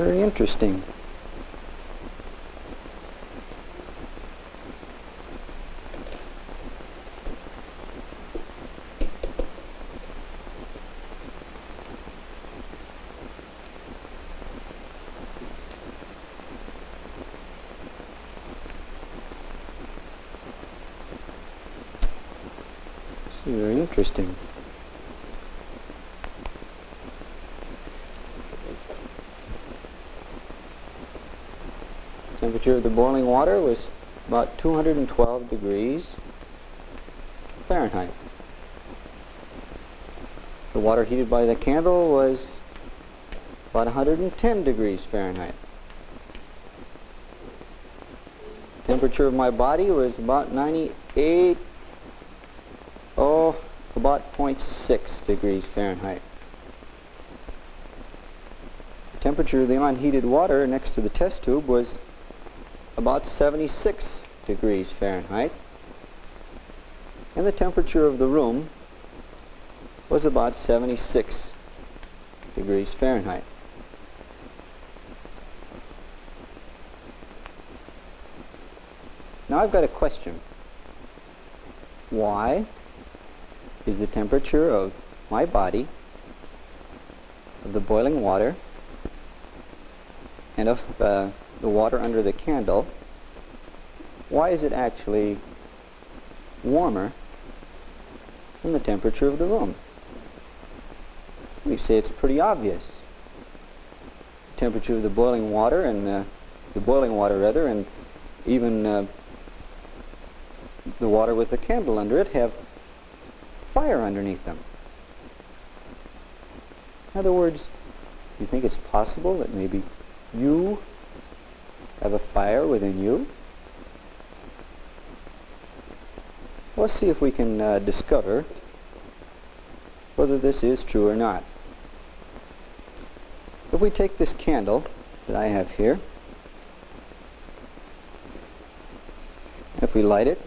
Very interesting. Very interesting. Temperature of the boiling water was about 212 degrees Fahrenheit. The water heated by the candle was about 110 degrees Fahrenheit. Temperature of my body was about 98 oh, about 0.6 degrees Fahrenheit. Temperature of the unheated water next to the test tube was about 76 degrees Fahrenheit. And the temperature of the room was about 76 degrees Fahrenheit. Now I've got a question. Why is the temperature of my body, of the boiling water, and of uh, the water under the candle, why is it actually warmer than the temperature of the room? We say it's pretty obvious. The temperature of the boiling water and uh, the boiling water rather and even uh, the water with the candle under it have fire underneath them. In other words, you think it's possible that maybe you have a fire within you? Let's see if we can uh, discover whether this is true or not. If we take this candle that I have here, if we light it,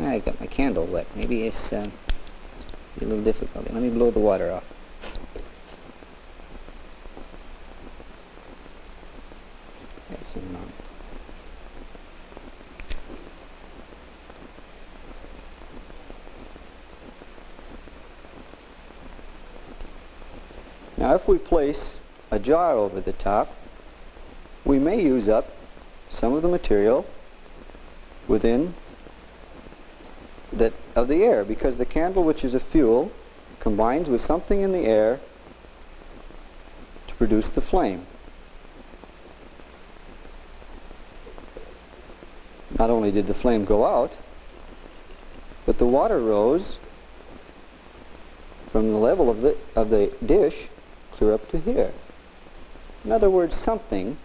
I got my candle wet. Maybe it's uh, a little difficult. Let me blow the water off. That's on. Now if we place a jar over the top, we may use up some of the material within that of the air because the candle which is a fuel combines with something in the air to produce the flame. Not only did the flame go out, but the water rose from the level of the, of the dish clear up to here. In other words, something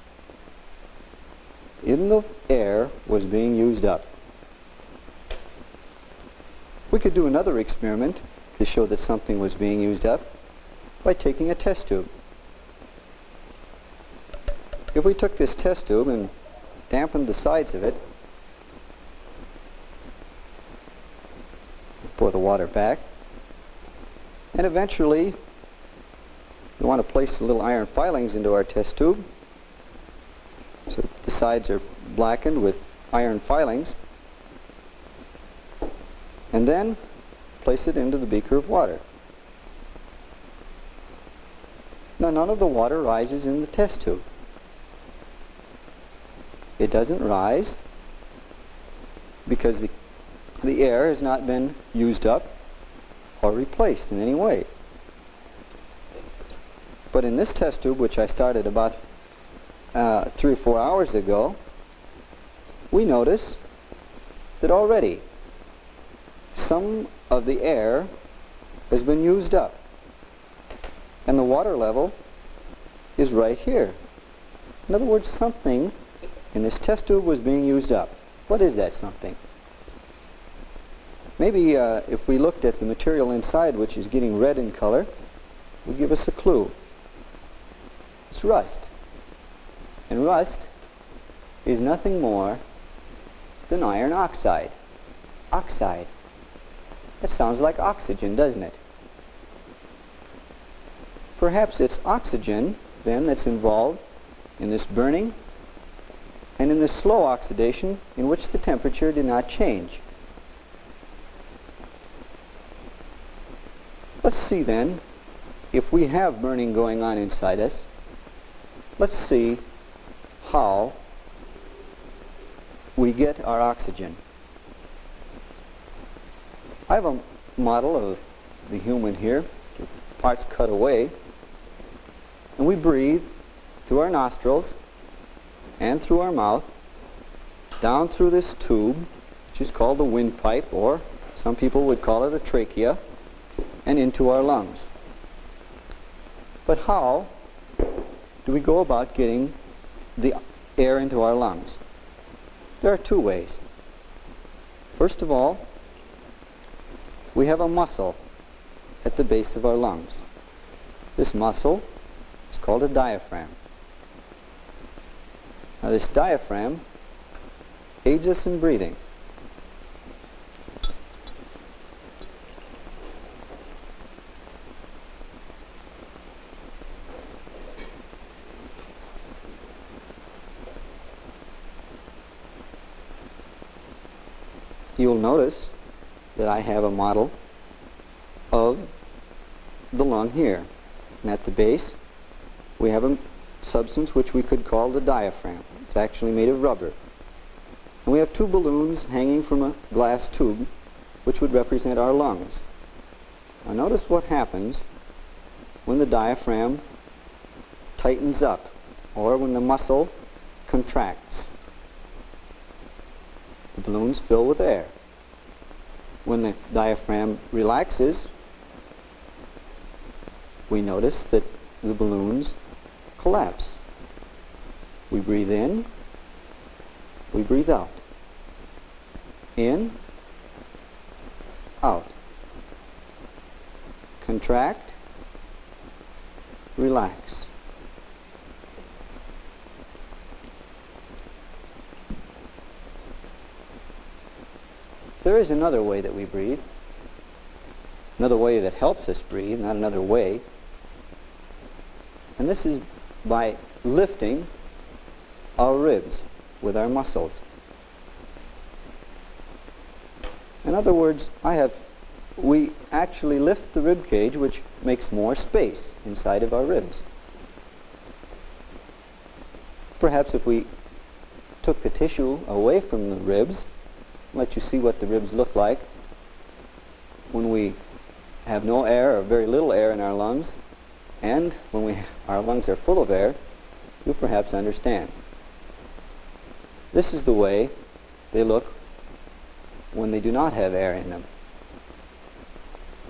in the air was being used up. We could do another experiment to show that something was being used up by taking a test tube. If we took this test tube and dampened the sides of it, pour the water back, and eventually we want to place the little iron filings into our test tube so the sides are blackened with iron filings and then place it into the beaker of water. Now none of the water rises in the test tube. It doesn't rise because the, the air has not been used up or replaced in any way. But in this test tube, which I started about uh, three or four hours ago, we notice that already some of the air has been used up. And the water level is right here. In other words, something in this test tube was being used up. What is that something? Maybe uh, if we looked at the material inside, which is getting red in color, would give us a clue. It's rust. And rust is nothing more than iron oxide. Oxide. That sounds like oxygen, doesn't it? Perhaps it's oxygen, then, that's involved in this burning and in this slow oxidation in which the temperature did not change. Let's see then, if we have burning going on inside us, let's see how we get our oxygen. I have a model of the human here, parts cut away, and we breathe through our nostrils and through our mouth down through this tube, which is called the windpipe, or some people would call it a trachea, and into our lungs. But how do we go about getting the air into our lungs? There are two ways. First of all, we have a muscle at the base of our lungs. This muscle is called a diaphragm. Now this diaphragm aids us in breathing. You'll notice that I have a model of the lung here. And at the base, we have a substance which we could call the diaphragm. It's actually made of rubber. And we have two balloons hanging from a glass tube, which would represent our lungs. Now notice what happens when the diaphragm tightens up, or when the muscle contracts. The balloons fill with air. When the diaphragm relaxes, we notice that the balloons collapse. We breathe in, we breathe out. In, out. Contract, relax. There is another way that we breathe, another way that helps us breathe, not another way. And this is by lifting our ribs with our muscles. In other words, I have, we actually lift the rib cage, which makes more space inside of our ribs. Perhaps if we took the tissue away from the ribs, let you see what the ribs look like when we have no air or very little air in our lungs, and when we, our lungs are full of air, you perhaps understand. This is the way they look when they do not have air in them.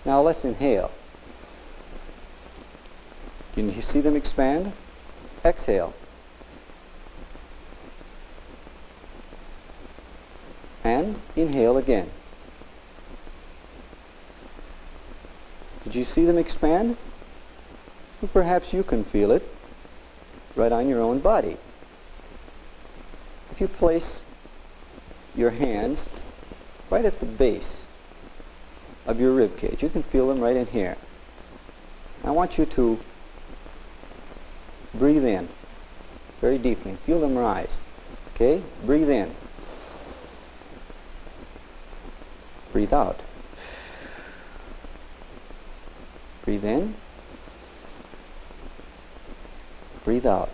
Now let's inhale. Can you see them expand? Exhale. And inhale again. Did you see them expand? Well, perhaps you can feel it right on your own body. If you place your hands right at the base of your rib cage, you can feel them right in here. I want you to breathe in very deeply. Feel them rise. Okay? Breathe in. Breathe out. Breathe in. Breathe out.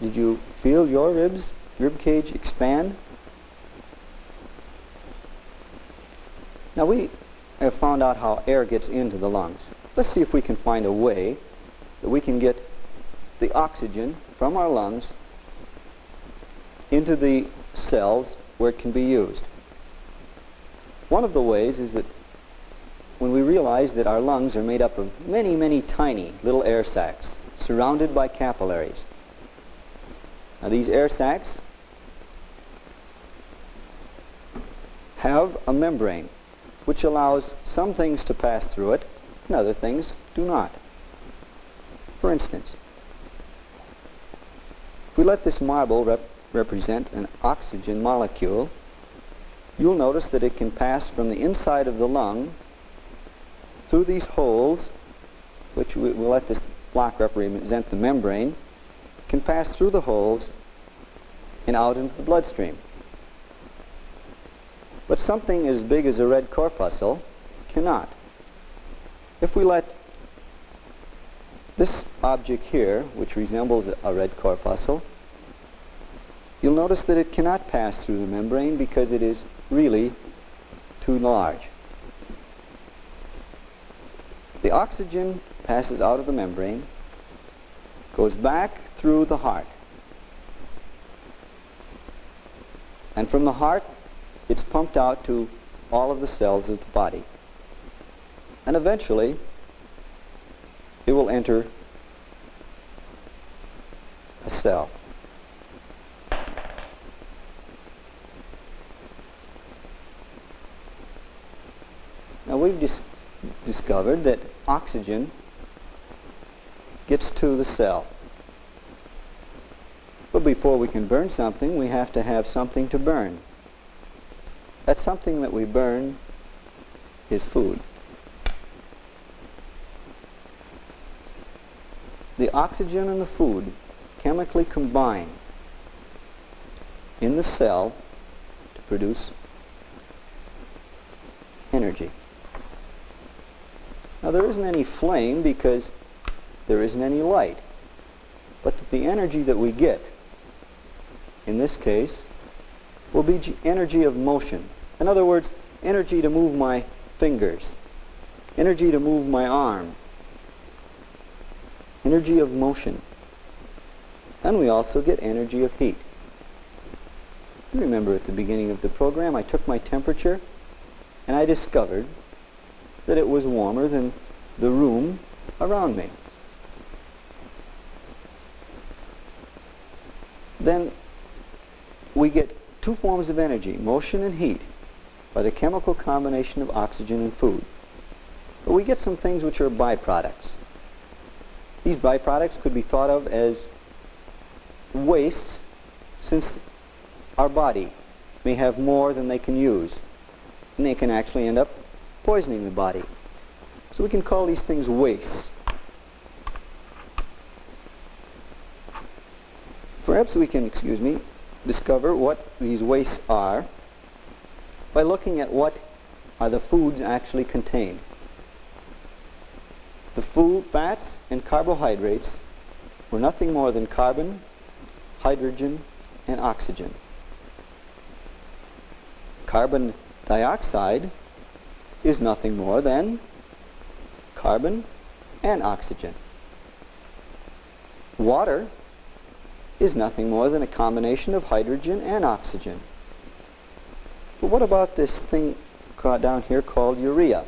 Did you feel your ribs, rib cage expand? Now we have found out how air gets into the lungs. Let's see if we can find a way that we can get the oxygen from our lungs into the cells where it can be used. One of the ways is that when we realize that our lungs are made up of many, many tiny little air sacs surrounded by capillaries. Now these air sacs have a membrane which allows some things to pass through it and other things do not. For instance, if we let this marble rep represent an oxygen molecule, you'll notice that it can pass from the inside of the lung through these holes, which we, will let this block represent the membrane, can pass through the holes and out into the bloodstream. But something as big as a red corpuscle cannot. If we let this object here, which resembles a red corpuscle, you'll notice that it cannot pass through the membrane because it is really too large. The oxygen passes out of the membrane, goes back through the heart. And from the heart, it's pumped out to all of the cells of the body. And eventually, it will enter a cell. Now we've dis discovered that oxygen gets to the cell. But before we can burn something, we have to have something to burn. That something that we burn is food. the oxygen and the food chemically combine in the cell to produce energy. Now there isn't any flame because there isn't any light. But the energy that we get, in this case, will be energy of motion. In other words, energy to move my fingers, energy to move my arm, energy of motion. And we also get energy of heat. You remember at the beginning of the program I took my temperature and I discovered that it was warmer than the room around me. Then we get two forms of energy, motion and heat, by the chemical combination of oxygen and food. But we get some things which are byproducts. These byproducts could be thought of as wastes since our body may have more than they can use. And they can actually end up poisoning the body. So we can call these things wastes. Perhaps we can, excuse me, discover what these wastes are by looking at what are the foods actually contained. The food, fats, and carbohydrates were nothing more than carbon, hydrogen, and oxygen. Carbon dioxide is nothing more than carbon and oxygen. Water is nothing more than a combination of hydrogen and oxygen. But what about this thing down here called urea?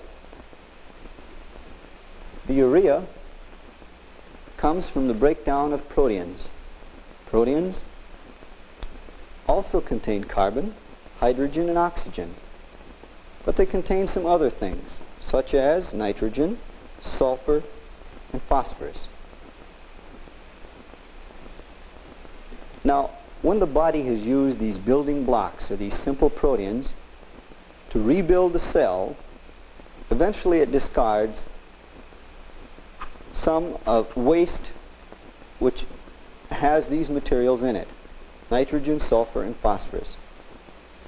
The urea comes from the breakdown of proteins. Proteins also contain carbon, hydrogen, and oxygen. But they contain some other things, such as nitrogen, sulfur, and phosphorus. Now, when the body has used these building blocks, or these simple proteins, to rebuild the cell, eventually it discards some of waste which has these materials in it, nitrogen, sulfur, and phosphorus.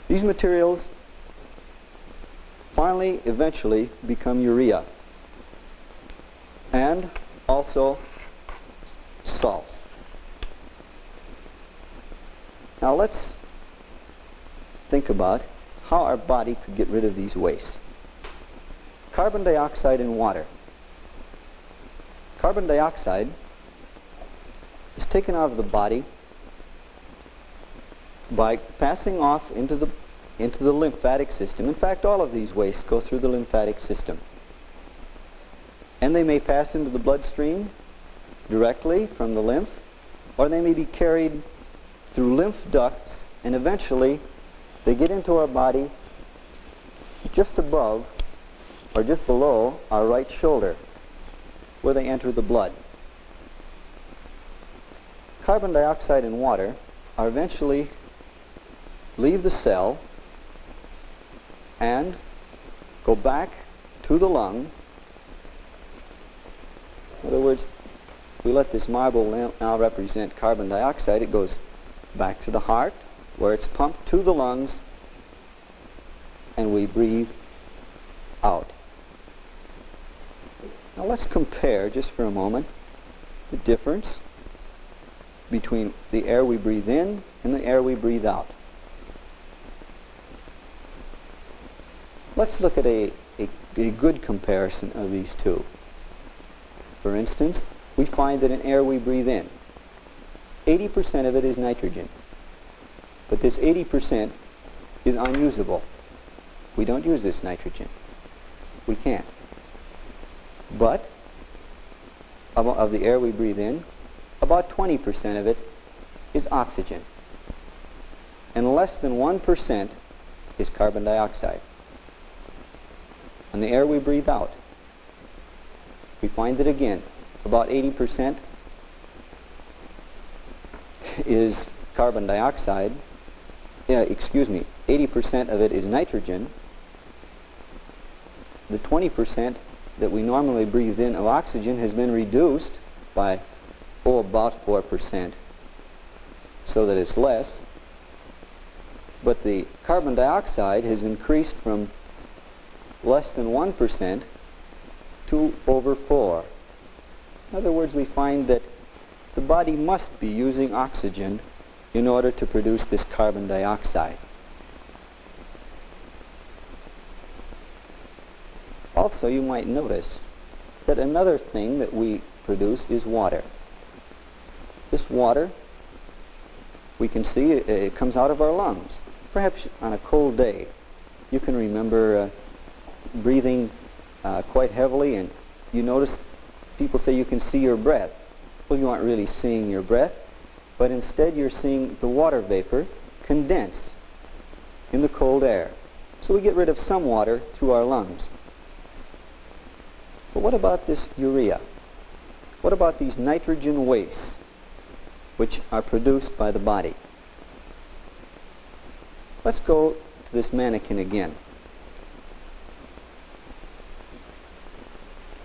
These materials finally, eventually, become urea and also salts. Now let's think about how our body could get rid of these wastes. Carbon dioxide and water. Carbon dioxide is taken out of the body by passing off into the into the lymphatic system. In fact, all of these wastes go through the lymphatic system. And they may pass into the bloodstream directly from the lymph, or they may be carried through lymph ducts, and eventually they get into our body just above or just below our right shoulder where they enter the blood. Carbon dioxide and water are eventually leave the cell and go back to the lung. In other words, we let this marble now represent carbon dioxide. It goes back to the heart where it's pumped to the lungs and we breathe out. Now let's compare just for a moment the difference between the air we breathe in and the air we breathe out. Let's look at a, a, a, good comparison of these two. For instance, we find that in air we breathe in, 80% of it is nitrogen. But this 80% is unusable. We don't use this nitrogen. We can't. But of, of the air we breathe in, about 20% of it is oxygen. And less than 1% is carbon dioxide. And the air we breathe out, we find that again, about 80% is carbon dioxide. Yeah, excuse me, 80% of it is nitrogen. The 20% that we normally breathe in of oxygen has been reduced by, oh, about 4%, so that it's less. But the carbon dioxide has increased from less than 1% to over 4. In other words, we find that the body must be using oxygen in order to produce this carbon dioxide. Also, you might notice that another thing that we produce is water. This water, we can see it, it comes out of our lungs. Perhaps on a cold day, you can remember uh, breathing uh, quite heavily and you notice people say you can see your breath. Well, you aren't really seeing your breath, but instead you're seeing the water vapor condense in the cold air. So we get rid of some water through our lungs. But what about this urea? What about these nitrogen wastes which are produced by the body? Let's go to this mannequin again.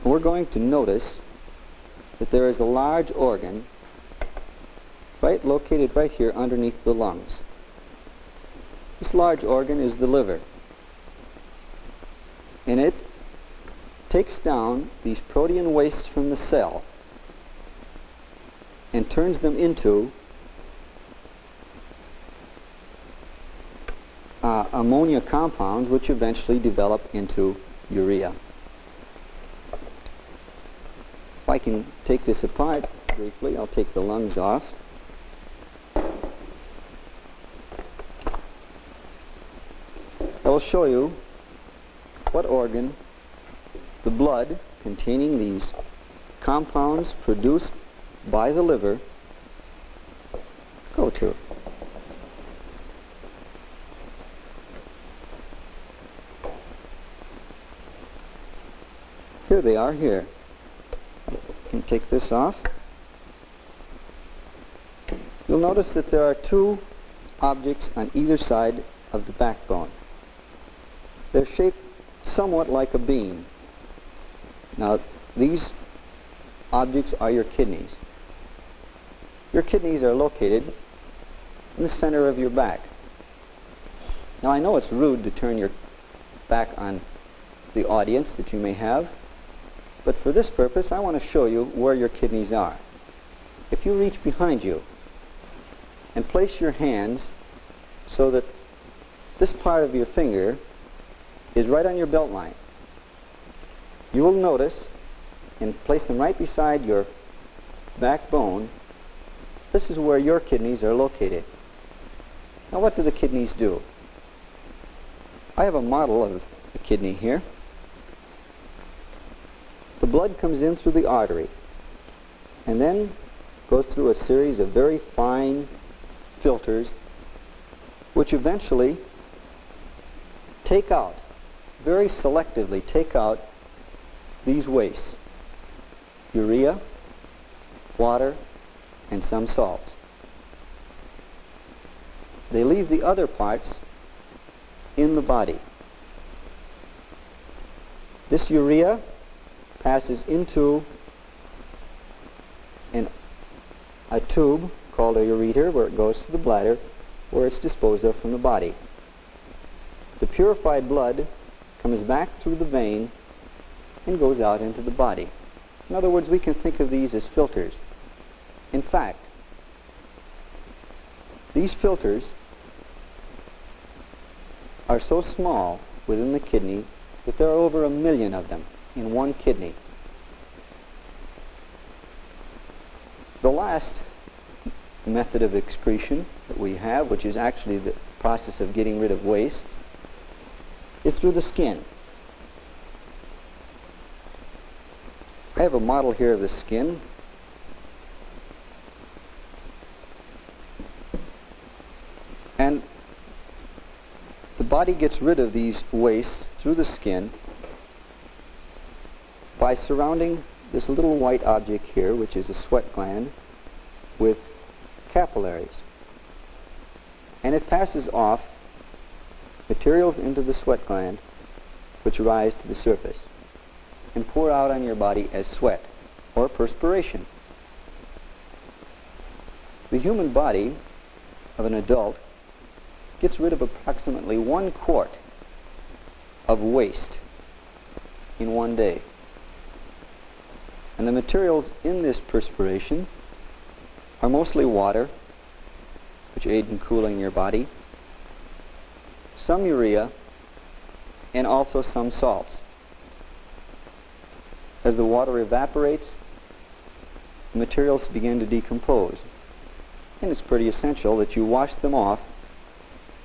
We're going to notice that there is a large organ right located right here underneath the lungs. This large organ is the liver. In it takes down these protein wastes from the cell and turns them into uh, ammonia compounds which eventually develop into urea. If I can take this apart briefly, I'll take the lungs off. I will show you what organ the blood containing these compounds produced by the liver go to. Here they are here. Can take this off. You'll notice that there are two objects on either side of the backbone. They're shaped somewhat like a bean. Now, these objects are your kidneys. Your kidneys are located in the center of your back. Now, I know it's rude to turn your back on the audience that you may have, but for this purpose, I want to show you where your kidneys are. If you reach behind you and place your hands so that this part of your finger is right on your belt line, you will notice and place them right beside your backbone. This is where your kidneys are located. Now what do the kidneys do? I have a model of the kidney here. The blood comes in through the artery and then goes through a series of very fine filters which eventually take out, very selectively take out these wastes, urea, water, and some salts. they leave the other parts in the body. This urea passes into an, a tube called a ureter where it goes to the bladder where it's disposed of from the body. The purified blood comes back through the vein and goes out into the body. In other words, we can think of these as filters. In fact, these filters are so small within the kidney that there are over a million of them in one kidney. The last method of excretion that we have, which is actually the process of getting rid of waste, is through the skin. I have a model here of the skin. And the body gets rid of these wastes through the skin by surrounding this little white object here, which is a sweat gland, with capillaries. And it passes off materials into the sweat gland which rise to the surface and pour out on your body as sweat or perspiration. The human body of an adult gets rid of approximately one quart of waste in one day. And the materials in this perspiration are mostly water, which aid in cooling your body, some urea, and also some salts. As the water evaporates, the materials begin to decompose. And it's pretty essential that you wash them off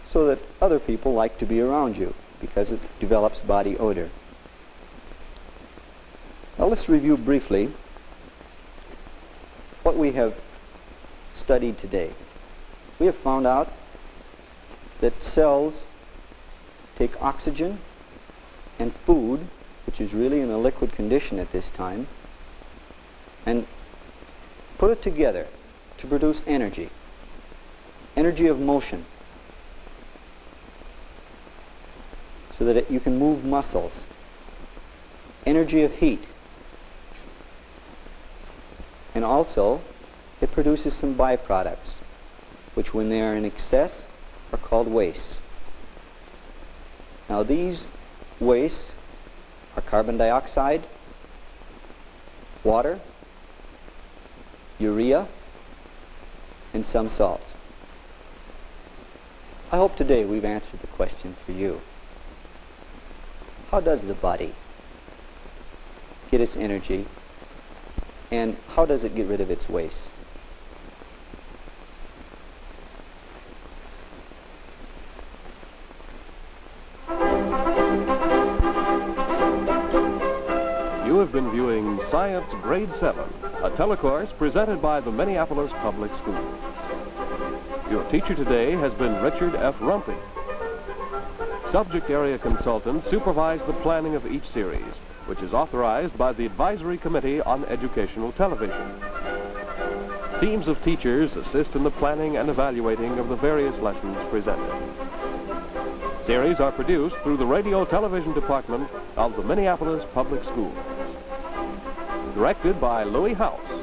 so that other people like to be around you because it develops body odor. Now let's review briefly what we have studied today. We have found out that cells take oxygen and food which is really in a liquid condition at this time, and put it together to produce energy, energy of motion, so that it, you can move muscles, energy of heat, and also it produces some byproducts, which when they are in excess are called wastes. Now these wastes are carbon dioxide, water, urea, and some salts. I hope today we've answered the question for you. How does the body get its energy and how does it get rid of its waste? You have been viewing Science Grade 7, a telecourse presented by the Minneapolis Public Schools. Your teacher today has been Richard F. Rumppe. Subject area consultants supervise the planning of each series, which is authorized by the Advisory Committee on Educational Television. Teams of teachers assist in the planning and evaluating of the various lessons presented. Series are produced through the Radio Television Department of the Minneapolis Public Schools directed by Louis House.